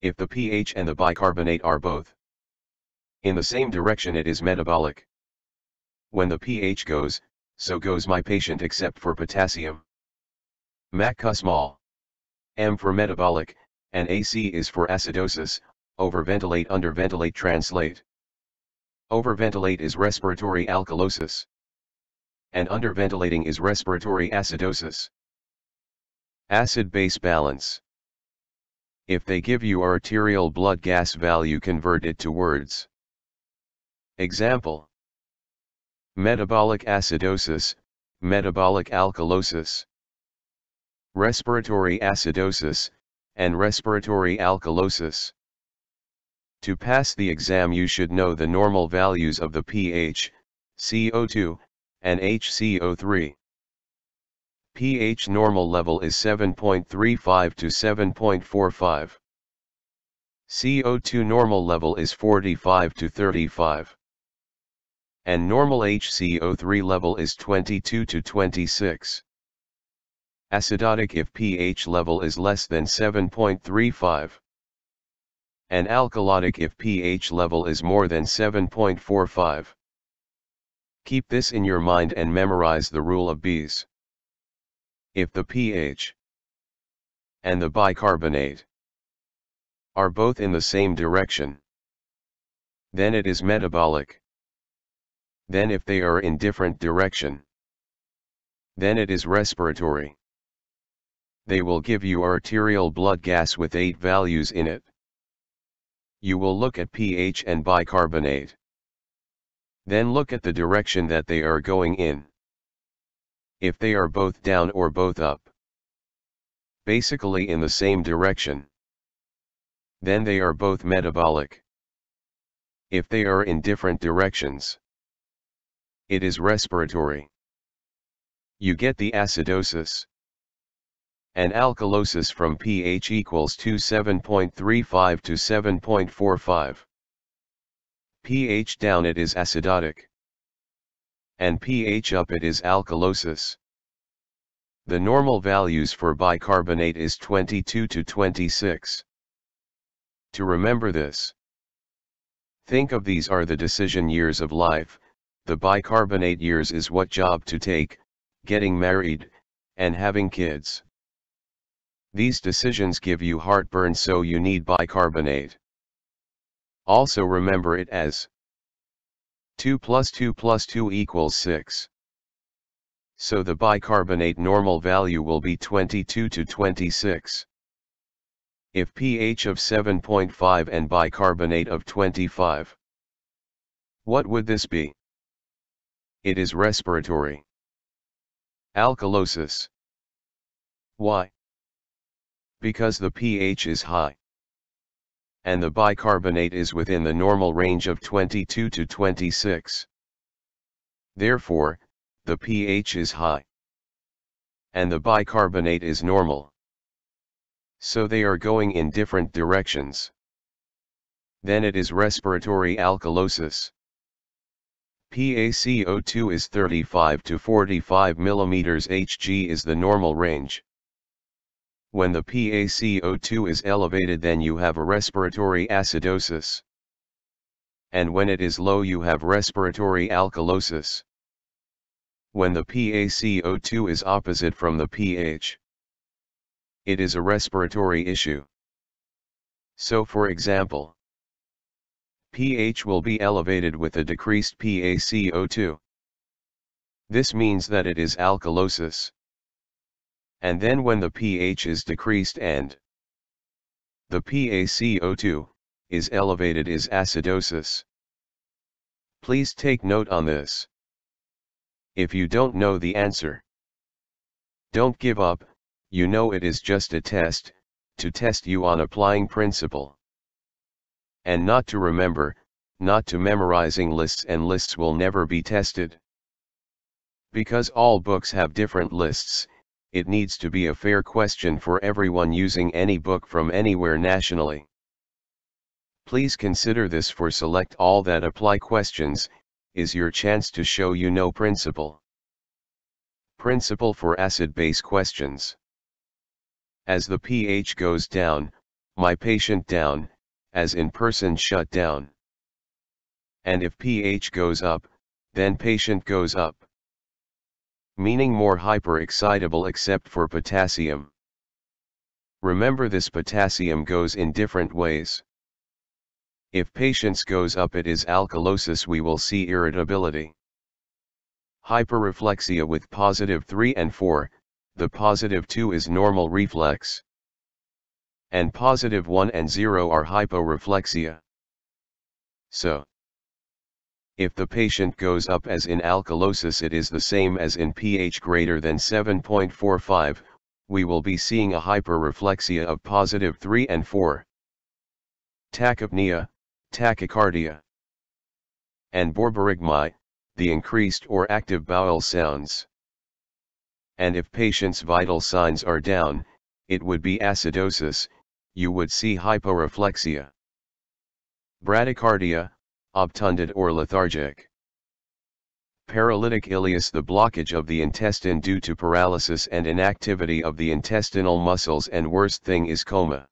If the pH and the bicarbonate are both in the same direction it is metabolic. When the pH goes, so goes my patient except for potassium. MAC Kussmaul. M for metabolic, and AC is for acidosis, overventilate underventilate translate. Overventilate is respiratory alkalosis. And underventilating is respiratory acidosis. Acid-base balance. If they give you arterial blood gas value convert it to words. Example. Metabolic acidosis, metabolic alkalosis. Respiratory acidosis, and respiratory alkalosis. To pass the exam you should know the normal values of the pH, CO2, and HCO3 pH normal level is 7.35 to 7.45. CO2 normal level is 45 to 35. And normal HCO3 level is 22 to 26. Acidotic if pH level is less than 7.35. And alkalotic if pH level is more than 7.45. Keep this in your mind and memorize the rule of bees. If the pH and the bicarbonate are both in the same direction, then it is metabolic. Then if they are in different direction, then it is respiratory. They will give you arterial blood gas with 8 values in it. You will look at pH and bicarbonate. Then look at the direction that they are going in if they are both down or both up. Basically in the same direction. Then they are both metabolic. If they are in different directions. It is respiratory. You get the acidosis. And alkalosis from pH equals to 7.35 to 7.45. pH down it is acidotic and pH up it is alkalosis. The normal values for bicarbonate is 22 to 26. To remember this, think of these are the decision years of life, the bicarbonate years is what job to take, getting married, and having kids. These decisions give you heartburn so you need bicarbonate. Also remember it as 2 plus 2 plus 2 equals 6. So the bicarbonate normal value will be 22 to 26. If pH of 7.5 and bicarbonate of 25. What would this be? It is respiratory. Alkalosis. Why? Because the pH is high and the bicarbonate is within the normal range of 22 to 26. Therefore, the pH is high. And the bicarbonate is normal. So they are going in different directions. Then it is respiratory alkalosis. PaCO2 is 35 to 45 mm Hg is the normal range. When the PaCO2 is elevated then you have a respiratory acidosis. And when it is low you have respiratory alkalosis. When the PaCO2 is opposite from the pH, it is a respiratory issue. So for example, pH will be elevated with a decreased PaCO2. This means that it is alkalosis and then when the pH is decreased and the PaCO2 is elevated is acidosis. Please take note on this. If you don't know the answer, don't give up, you know it is just a test, to test you on applying principle. And not to remember, not to memorizing lists and lists will never be tested. Because all books have different lists, it needs to be a fair question for everyone using any book from anywhere nationally. Please consider this for select all that apply questions, is your chance to show you know principle. Principle for acid-base questions. As the pH goes down, my patient down, as in person shut down. And if pH goes up, then patient goes up. Meaning more hyperexcitable except for potassium. Remember this potassium goes in different ways. If patients goes up it is alkalosis we will see irritability. Hyperreflexia with positive 3 and 4, the positive 2 is normal reflex. And positive 1 and 0 are hyporeflexia. So, if the patient goes up as in alkalosis it is the same as in pH greater than 7.45, we will be seeing a hyperreflexia of positive 3 and 4. Tachypnea, tachycardia, and borborygmi, the increased or active bowel sounds. And if patient's vital signs are down, it would be acidosis, you would see hyporeflexia. Bradycardia, obtunded or lethargic. Paralytic ileus the blockage of the intestine due to paralysis and inactivity of the intestinal muscles and worst thing is coma.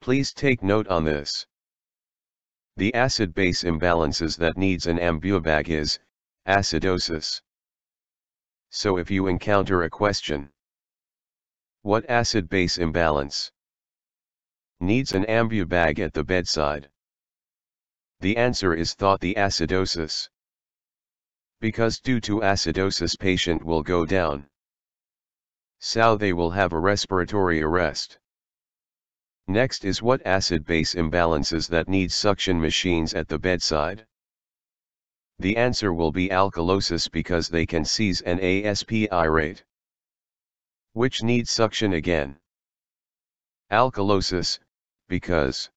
Please take note on this. The acid-base imbalances that needs an ambu-bag is, acidosis. So if you encounter a question, what acid-base imbalance needs an ambu-bag at the bedside? The answer is thought the acidosis. Because due to acidosis patient will go down. So they will have a respiratory arrest. Next is what acid-base imbalances that need suction machines at the bedside? The answer will be alkalosis because they can seize an aspirate. Which needs suction again? Alkalosis, because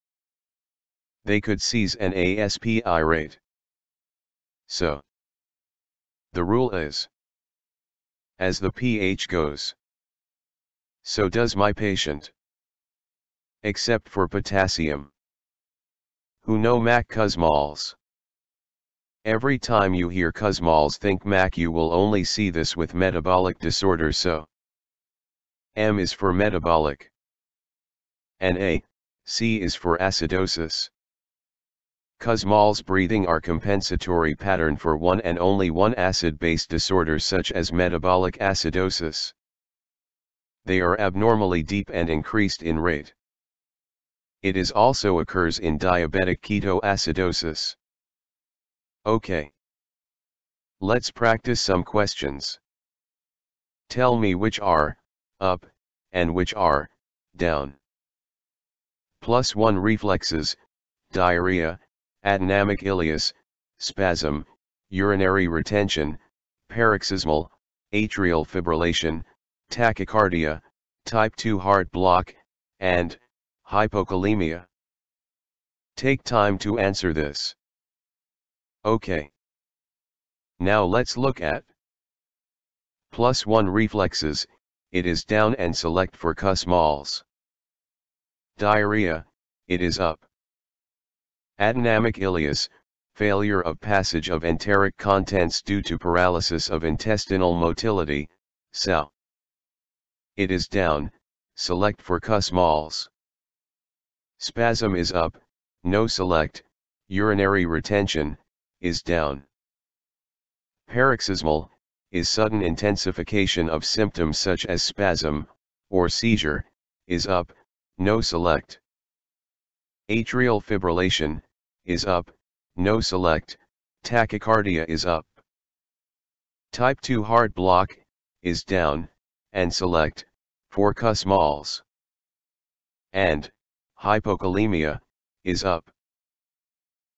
they could seize an aspirate. So, the rule is, as the pH goes, so does my patient except for potassium. Who know MAC Kussmaul's? Every time you hear Kussmaul's think MAC you will only see this with metabolic disorder so. M is for metabolic. And A, C is for acidosis. Kussmaul's breathing are compensatory pattern for one and only one acid-based disorder such as metabolic acidosis. They are abnormally deep and increased in rate. It is also occurs in diabetic ketoacidosis. Okay. Let's practice some questions. Tell me which are, up, and which are, down. Plus 1 reflexes, diarrhea, adynamic ileus, spasm, urinary retention, paroxysmal, atrial fibrillation, tachycardia, type 2 heart block, and, Hypokalemia. Take time to answer this. Okay. Now let's look at plus 1 reflexes, it is down and select for Kussmaul's. Diarrhea, it is up. Adynamic ileus, failure of passage of enteric contents due to paralysis of intestinal motility, so. It is down, select for Kussmaul's. Spasm is up, no select, urinary retention, is down. Paroxysmal, is sudden intensification of symptoms such as spasm, or seizure, is up, no select. Atrial fibrillation, is up, no select, tachycardia is up. Type 2 heart block, is down, and select, for Kussmaul's. And, hypokalemia, is up.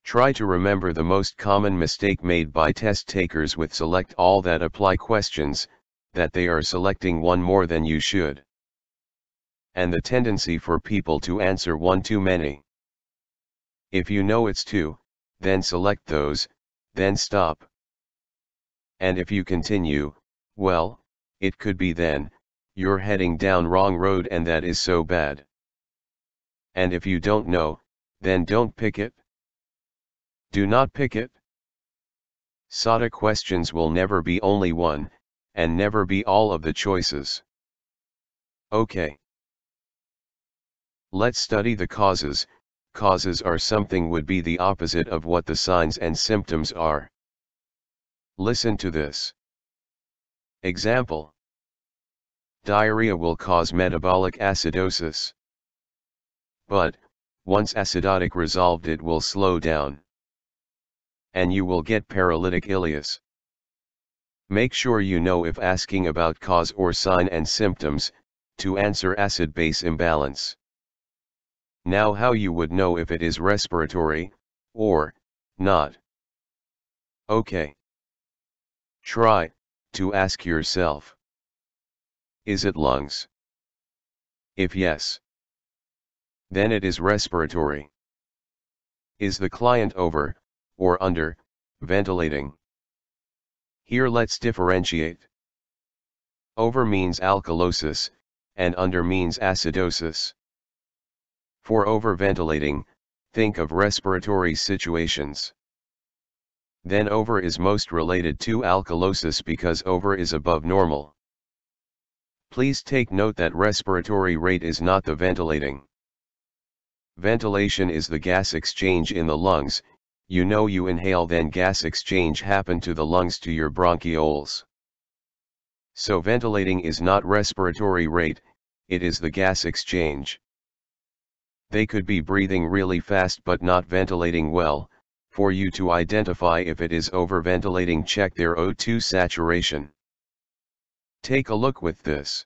Try to remember the most common mistake made by test takers with select all that apply questions, that they are selecting one more than you should. And the tendency for people to answer one too many. If you know it's two, then select those, then stop. And if you continue, well, it could be then, you're heading down wrong road and that is so bad and if you don't know, then don't pick it. Do not pick it. SATA questions will never be only one, and never be all of the choices. Okay. Let's study the causes, causes are something would be the opposite of what the signs and symptoms are. Listen to this. Example. Diarrhea will cause metabolic acidosis. But, once acidotic resolved it will slow down. And you will get paralytic ileus. Make sure you know if asking about cause or sign and symptoms, to answer acid-base imbalance. Now how you would know if it is respiratory, or, not. Okay. Try, to ask yourself. Is it lungs? If yes, then it is respiratory. Is the client over, or under, ventilating? Here let's differentiate. Over means alkalosis, and under means acidosis. For overventilating, think of respiratory situations. Then over is most related to alkalosis because over is above normal. Please take note that respiratory rate is not the ventilating. Ventilation is the gas exchange in the lungs, you know you inhale then gas exchange happen to the lungs to your bronchioles. So ventilating is not respiratory rate, it is the gas exchange. They could be breathing really fast but not ventilating well, for you to identify if it is overventilating check their O2 saturation. Take a look with this.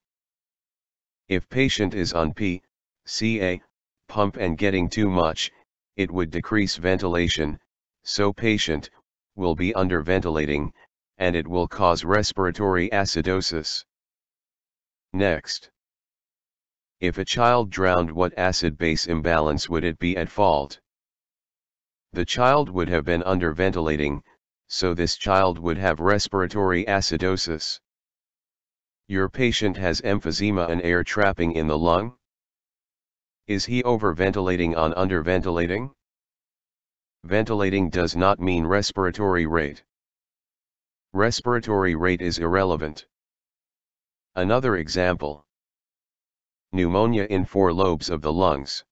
If patient is on P, CA, pump and getting too much, it would decrease ventilation, so patient, will be underventilating, and it will cause respiratory acidosis. Next. If a child drowned what acid-base imbalance would it be at fault? The child would have been under ventilating, so this child would have respiratory acidosis. Your patient has emphysema and air trapping in the lung? Is he overventilating on underventilating? Ventilating does not mean respiratory rate. Respiratory rate is irrelevant. Another example pneumonia in four lobes of the lungs.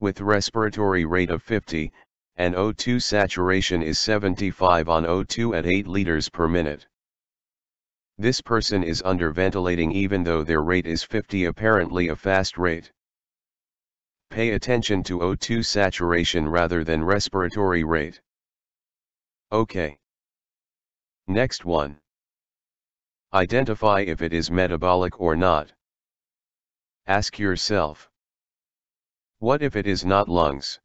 With respiratory rate of 50, and O2 saturation is 75 on O2 at 8 liters per minute. This person is under ventilating even though their rate is 50 apparently a fast rate. Pay attention to O2 saturation rather than respiratory rate. Okay. Next one. Identify if it is metabolic or not. Ask yourself. What if it is not lungs?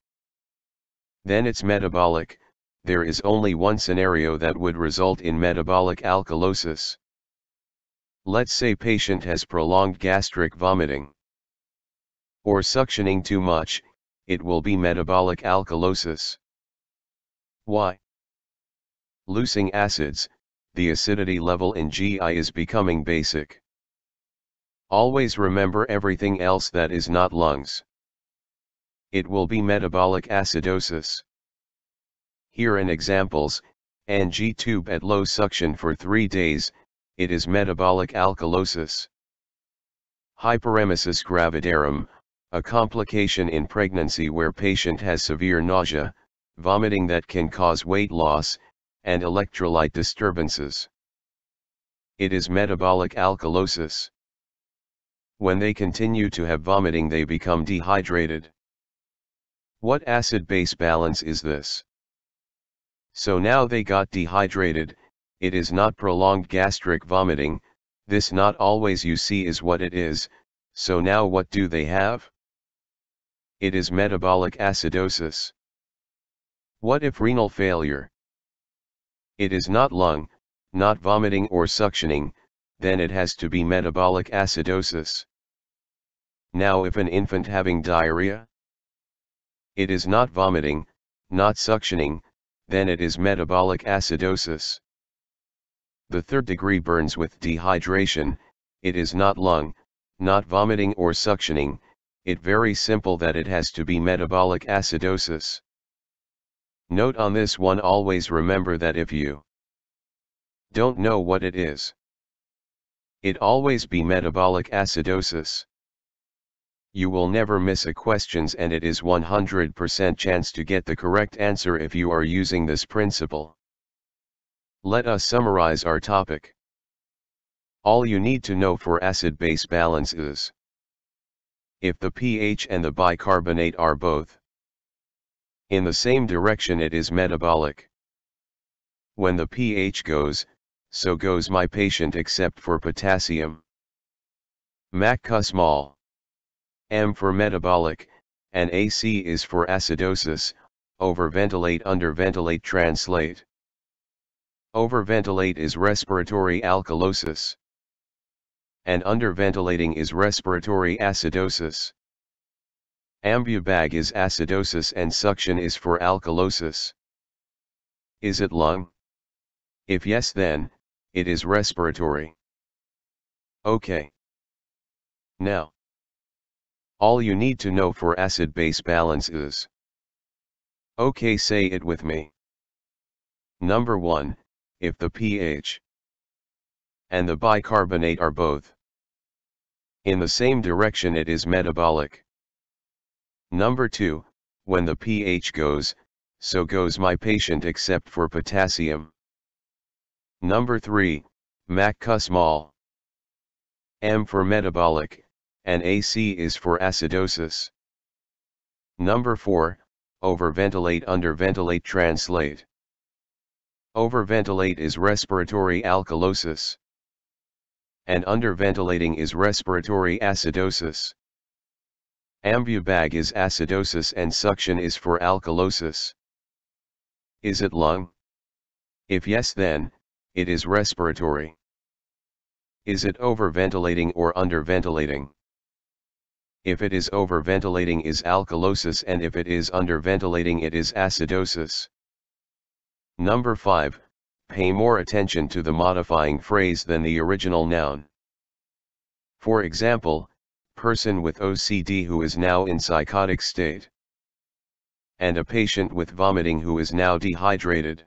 Then it's metabolic, there is only one scenario that would result in metabolic alkalosis. Let's say patient has prolonged gastric vomiting. Or suctioning too much, it will be metabolic alkalosis. Why? Losing acids, the acidity level in GI is becoming basic. Always remember everything else that is not lungs. It will be metabolic acidosis. Here in examples, NG tube at low suction for 3 days, it is metabolic alkalosis. Hyperemesis gravidarum, a complication in pregnancy where patient has severe nausea, vomiting that can cause weight loss, and electrolyte disturbances. It is metabolic alkalosis. When they continue to have vomiting they become dehydrated. What acid-base balance is this? So now they got dehydrated, it is not prolonged gastric vomiting, this not always you see is what it is, so now what do they have? It is metabolic acidosis. What if renal failure? It is not lung, not vomiting or suctioning, then it has to be metabolic acidosis. Now if an infant having diarrhea, it is not vomiting, not suctioning, then it is metabolic acidosis. The third degree burns with dehydration, it is not lung, not vomiting or suctioning, it very simple that it has to be metabolic acidosis. Note on this one always remember that if you don't know what it is, it always be metabolic acidosis. You will never miss a questions and it is 100% chance to get the correct answer if you are using this principle. Let us summarize our topic. All you need to know for acid-base balance is if the pH and the bicarbonate are both in the same direction it is metabolic. When the pH goes, so goes my patient except for potassium. MAC. M for metabolic, and AC is for acidosis, overventilate underventilate translate. Overventilate is respiratory alkalosis. And underventilating is respiratory acidosis. Ambubag is acidosis and suction is for alkalosis. Is it lung? If yes then, it is respiratory. Okay. Now. All you need to know for acid-base balance is. Okay say it with me. Number 1, if the pH and the bicarbonate are both in the same direction it is metabolic. Number 2, when the pH goes, so goes my patient except for potassium. Number 3, MAC Kussmaul. M for metabolic, and AC is for acidosis. Number 4, overventilate underventilate translate. Overventilate is respiratory alkalosis. And underventilating is respiratory acidosis. Ambubag is acidosis and suction is for alkalosis. Is it lung? If yes then, it is respiratory. Is it overventilating or underventilating? If it is overventilating is alkalosis and if it is underventilating it is acidosis. Number 5, pay more attention to the modifying phrase than the original noun. For example, person with OCD who is now in psychotic state. And a patient with vomiting who is now dehydrated.